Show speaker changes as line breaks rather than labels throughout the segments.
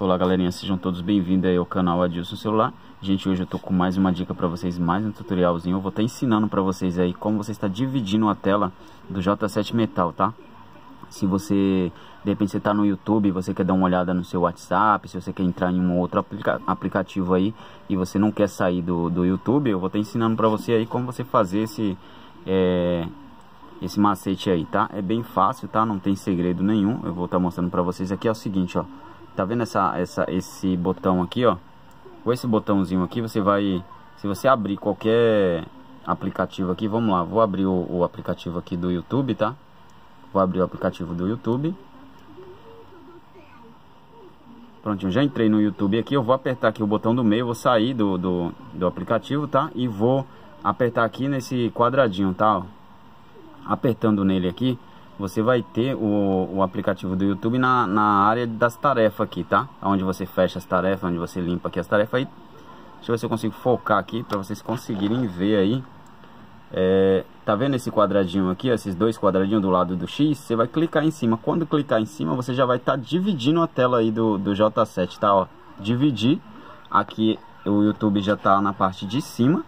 Olá galerinha, sejam todos bem-vindos ao canal Adilson Celular Gente, hoje eu tô com mais uma dica para vocês, mais um tutorialzinho Eu vou estar tá ensinando para vocês aí como você está dividindo a tela do J7 Metal, tá? Se você, de repente você tá no YouTube, você quer dar uma olhada no seu WhatsApp Se você quer entrar em um outro aplica aplicativo aí E você não quer sair do, do YouTube Eu vou estar tá ensinando para você aí como você fazer esse... É, esse macete aí, tá? É bem fácil, tá? Não tem segredo nenhum. Eu vou estar tá mostrando pra vocês aqui, é o seguinte, ó. Tá vendo essa, essa, esse botão aqui, ó? Com esse botãozinho aqui, você vai... Se você abrir qualquer aplicativo aqui, vamos lá. Vou abrir o, o aplicativo aqui do YouTube, tá? Vou abrir o aplicativo do YouTube. Prontinho, já entrei no YouTube aqui. Eu vou apertar aqui o botão do meio, vou sair do, do, do aplicativo, tá? E vou apertar aqui nesse quadradinho, tá? Apertando nele aqui, você vai ter o, o aplicativo do YouTube na, na área das tarefas aqui, tá? Onde você fecha as tarefas, onde você limpa aqui as tarefas aí. Deixa eu ver se eu consigo focar aqui para vocês conseguirem ver aí. É, tá vendo esse quadradinho aqui, esses dois quadradinhos do lado do X? Você vai clicar em cima. Quando clicar em cima, você já vai estar tá dividindo a tela aí do, do J7, tá? Ó, dividir. Aqui o YouTube já tá na parte de cima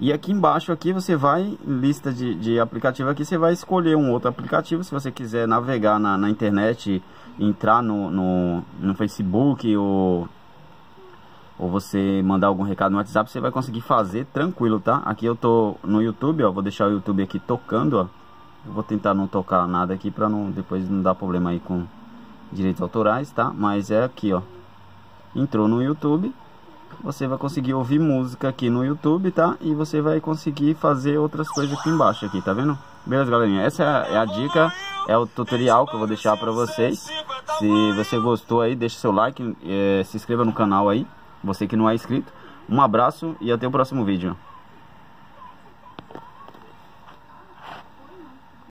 e aqui embaixo aqui você vai, lista de, de aplicativo aqui, você vai escolher um outro aplicativo. Se você quiser navegar na, na internet, entrar no, no, no Facebook ou, ou você mandar algum recado no WhatsApp, você vai conseguir fazer tranquilo, tá? Aqui eu tô no YouTube, ó, vou deixar o YouTube aqui tocando, ó. Eu vou tentar não tocar nada aqui para não depois não dar problema aí com direitos autorais, tá? Mas é aqui, ó. Entrou no YouTube você vai conseguir ouvir música aqui no YouTube, tá? E você vai conseguir fazer outras coisas aqui embaixo, aqui, tá vendo? Beleza, galerinha? Essa é a, é dica, é o tutorial que eu vou deixar pra vocês. Se você gostou aí, deixa seu like, é, se inscreva no canal aí, você que não é inscrito. Um abraço e até o próximo vídeo.